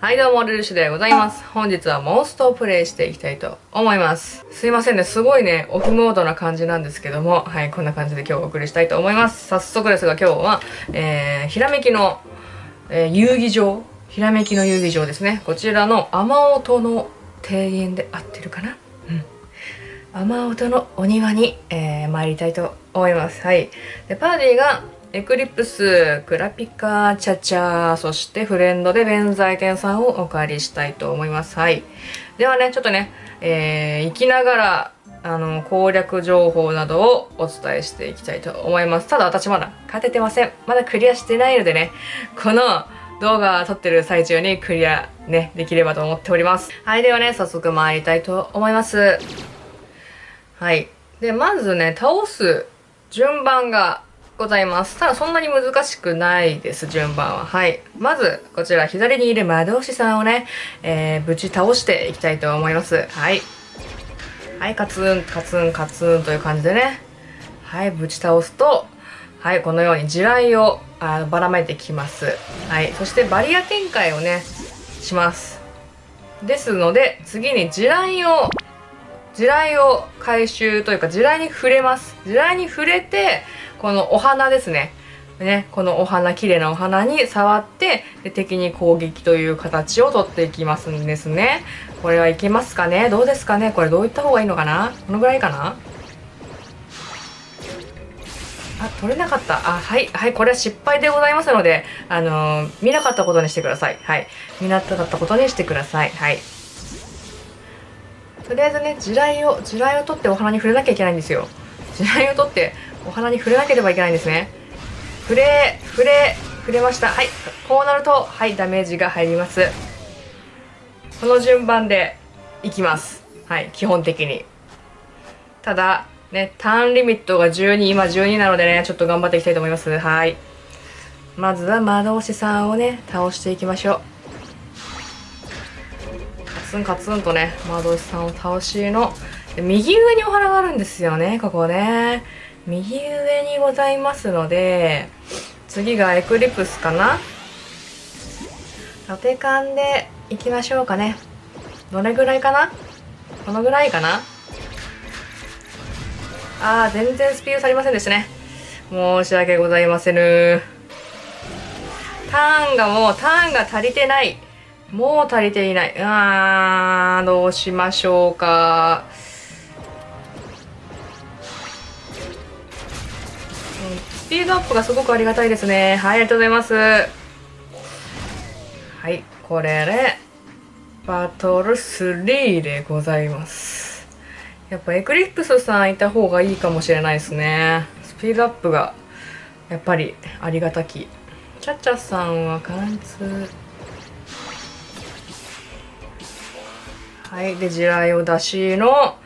はいどうも、ルルシュでございます。本日はモンストをプレイしていきたいと思います。すいませんね、すごいね、オフモードな感じなんですけども、はい、こんな感じで今日お送りしたいと思います。早速ですが今日は、えー、ひらめきの、えー遊戯場、ひらめきの遊戯場ですね。こちらの雨音の庭園で合ってるかな？うん。雨音のお庭に、えー参りたいと思います。はい。で、パーティーが、エクリプス、クラピカ、チャチャ、そしてフレンドで弁財天さんをお借りしたいと思います。はい。ではね、ちょっとね、えー、行きながら、あの、攻略情報などをお伝えしていきたいと思います。ただ私まだ勝ててません。まだクリアしてないのでね、この動画撮ってる最中にクリアね、できればと思っております。はい、ではね、早速参りたいと思います。はい。で、まずね、倒す順番がございます。ただそんなに難しくないです、順番は。はい。まず、こちら、左にいる魔導士さんをね、えー、ぶち倒していきたいと思います。はい。はい、カツン、カツン、カツンという感じでね。はい、ぶち倒すと、はい、このように地雷をあばらまいてきます。はい。そしてバリア展開をね、します。ですので、次に地雷を地雷を回収というか地雷に触れます。地雷に触れてこのお花ですね。ねこのお花綺麗なお花に触ってで敵に攻撃という形をとっていきますんですね。これはいけますかね？どうですかね？これどういった方がいいのかな？このぐらいかな？あ取れなかった。あはいはいこれは失敗でございますのであのー見なかったことにしてください。はい。見なかったことにしてください。はい。とりあえずね地雷を地雷を取ってお花に触れなきゃいけないんですよ。地雷を取ってお花に触れなければいけないんですね。触れ触れ触れました。はいこうなるとはいダメージが入ります。この順番でいきます。はい基本的に。ただねターンリミットが12今12なのでねちょっと頑張っていきたいと思います。はい。まずは魔導士さんをね倒していきましょう。ツンカツンとね魔導士さんを倒しの右上にお花があるんですよねここね。右上にございますので次がエクリプスかな。縦勘でいきましょうかね。どれぐらいかな？このぐらいかな？あー全然スピード足りませんでしたね。申し訳ございませぬ。ターンがもうターンが足りてない。もう足りていない。あー、どうしましょうか。スピードアップがすごくありがたいですね。はい、ありがとうございます。はい、これで、バトル3でございます。やっぱエクリプスさんいた方がいいかもしれないですね。スピードアップが、やっぱりありがたき。チャチャさんは貫通。はい。で、地雷を出しの、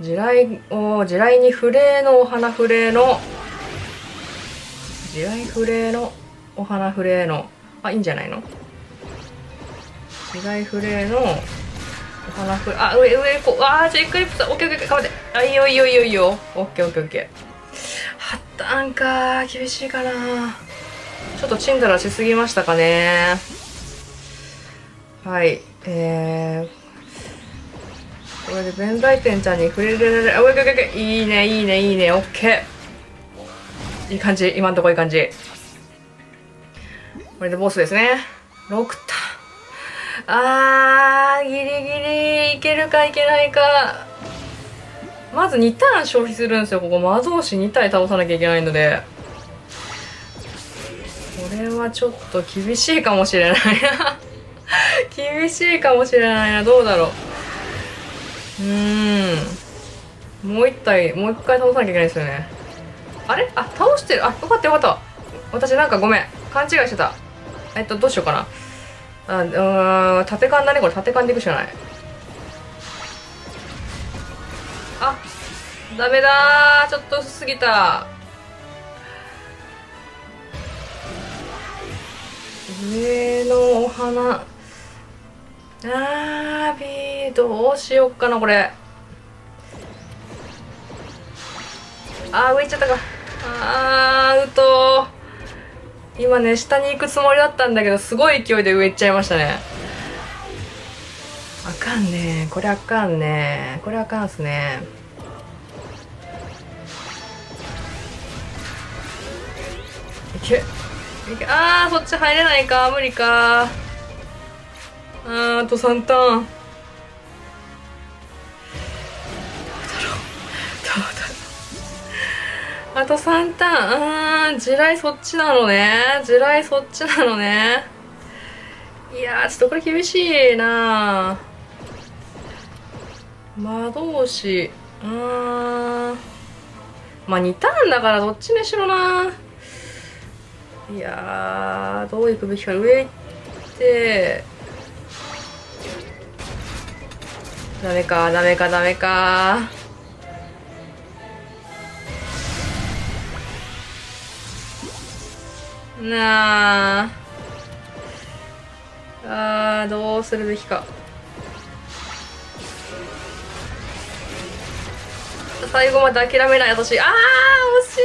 地雷を、地雷に触れのお花触れの、地雷触れのお花触れの、あ、いいんじゃないの？地雷触れの、お花触れ、あ、上、上、こう、あー、じゃあクリプス、オッケーオッケー、頑張って。あ、いいよいいよいいよいいよ。オッケーオッケーオッケー。はったんか、厳しいかなちょっとチンダラしすぎましたかねはい。えー、これで弁財天ちゃんに触れられる。あ、オッケーオッケーオッケーいいね、いいね、いいね、オッケー。いい感じ、今んとこいい感じ。これでボスですね。6ターン。あー、ギリギリいけるかいけないか。まず2ターン消費するんですよ、ここ。魔導士2体倒さなきゃいけないので。これはちょっと厳しいかもしれないな。厳しいかもしれないな。どうだろう。うーん。もう一体、もう一回倒さなきゃいけないですよね。あれ？あ、倒してる。あ、よかったよかった。私なんかごめん。勘違いしてた。えっと、どうしようかな。あ、うーん、縦勘だね。これ縦勘でいくしかない。あ、ダメだ。ちょっと薄すぎた。上のお花。あービーどうしよっかなこれ。あー上行っちゃったか。あーうと今ね下に行くつもりだったんだけどすごい勢いで上行っちゃいましたね。あかんね。これあかんね。これあかんっすね。いけ。いけ。あーそっち入れないか。無理か。あーと3ターン。どうだろう。どうだろう。あと3ターン。あー地雷そっちなのね。地雷そっちなのね。いやちょっとこれ厳しいな。魔導士。うー。んまあ2ターンだからどっちにしろな。いやどう行くべきか。上行って。ダメかダメかダメか。なあ。あーどうするべきか。最後まで諦めない私。あー惜しい。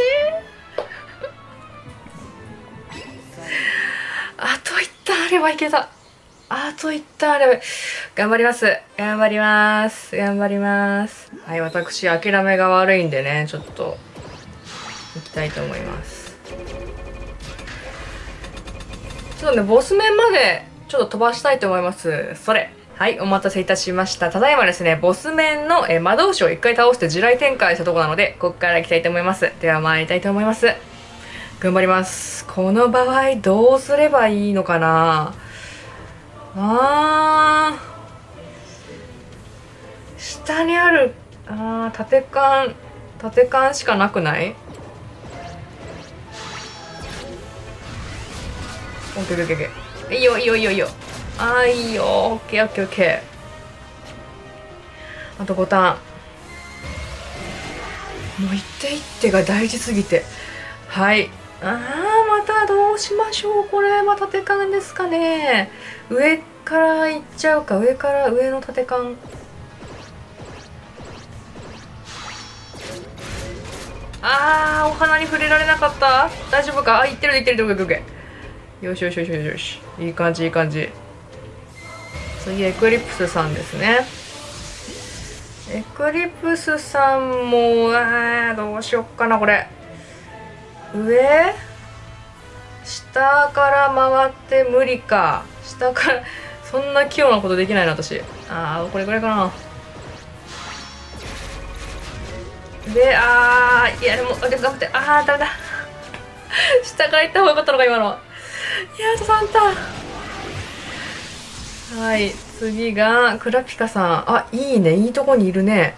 あと一旦あればいけた。あと一旦あれば頑張ります頑張ります頑張りますはい私諦めが悪いんでねちょっといきたいと思いますちょっとねボス面までちょっと飛ばしたいと思いますそれはい、お待たせいたしました。ただいまですね、ボス面の、え、魔導士を一回倒して地雷展開したとこなので、ここから行きたいと思います。では参りたいと思います。頑張ります。この場合、どうすればいいのかなあー。下にある、あ、縦缶、縦缶しかなくない？オッケーオッケーオッケー。いいよいいよいいよいいよ。あーいいよ。オッケーオッケーオッケー。あと5ターン。もう一手一手が大事すぎて。はい。あーまたどうしましょう。これは縦缶ですかね。上からいっちゃうか。上から上の縦缶。あーお花に触れられなかった。大丈夫か？あいってるいってる。いってるよしよしよしよしよし。いい感じいい感じ。次エクリプスさんですね。エクリプスさんもあどうしよっかなこれ。上？下から回って無理か。下からそんな器用なことできないな私。あーこれぐらいかな。であーいやでも頑張ってあーダメだ。下から行った方がよかったのか今の。いやあと3タはい次がクラピカさん。あいいね。いいとこにいるね。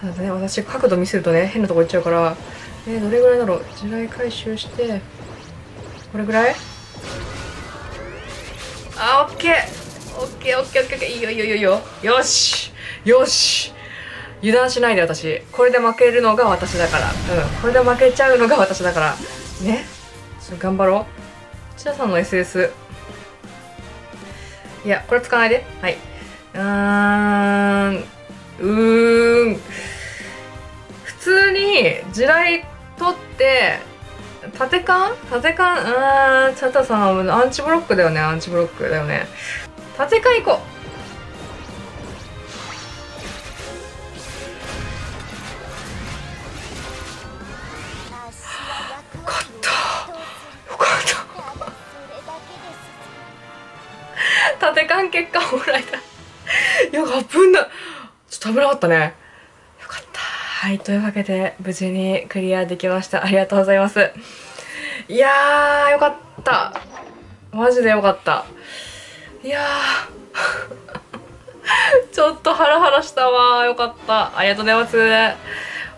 ただね。私角度見せるとね変なとこ行っちゃうから。えー、どれぐらいだろう。地雷回収してこれぐらい？あオッケーオッケー。オッケーオッケーオッケー。いいよいいよいいよ。よし。よし。油断しないで私。これで負けるのが私だから。うん。これで負けちゃうのが私だから。ね。っ頑張ろう。千田さんの SS いやこれ使わないで。はい。うーん。うーん。普通に地雷取って縦缶？縦缶？うーん。チャタさんアンチブロックだよね。アンチブロックだよね。縦缶行こう。った縦関結果もらえたいや危んなちょっと危なかったね。よかった。はいというわけで無事にクリアできました。ありがとうございます。いやーよかった。マジでよかった。いや ちょっとハラハラしたわ。よかった。ありがとうございます。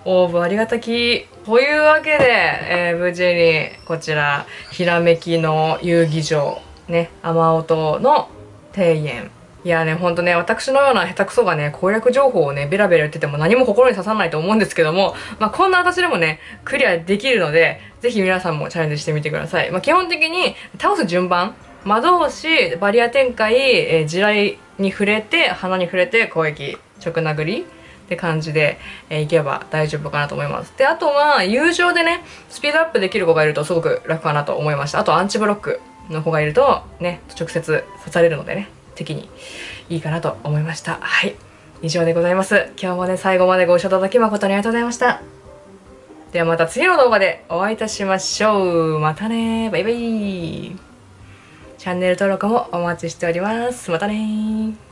応募ありがたき。というわけで、えー、無事にこちらひらめきの遊戯場ね雨音の庭園いやねほんとね私のような下手くそがね攻略情報をねベラベラ言ってても何も心に刺さないと思うんですけどもまあこんな私でもねクリアできるのでぜひ皆さんもチャレンジしてみてくださいまあ基本的に倒す順番魔導士バリア展開、えー、地雷に触れて鼻に触れて攻撃直殴りって感じで、えー、いけば大丈夫かなと思います。で、あとは、友情でね、スピードアップできる子がいるとすごく楽かなと思いました。あと、アンチブロックの子がいると、ね、直接刺されるのでね、的にいいかなと思いました。はい。以上でございます。今日もね最後までご視聴いただき誠にありがとうございました。ではまた次の動画でお会いいたしましょう。またね。バイバイ。チャンネル登録もお待ちしております。またね